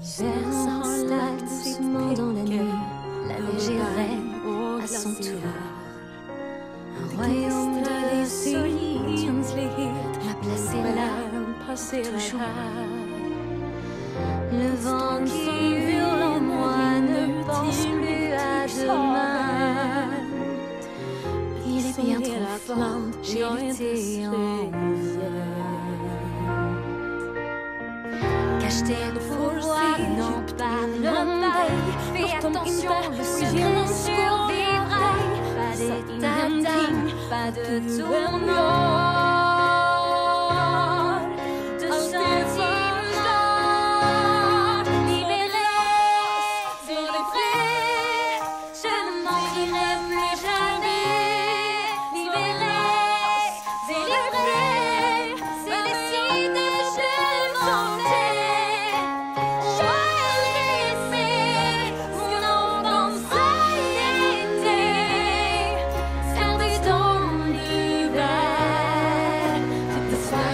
L'hiver s'installe doucement dans la nuit, la neige est reine à son tour. Un royaume de solitude m'a placé là, toujours. Le vent qui hurle en moi ne pense plus à demain. Il est bien trop fort, j'ai lutté en attention, le secret survivra. Pas d'état pas de tournoi.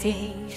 定。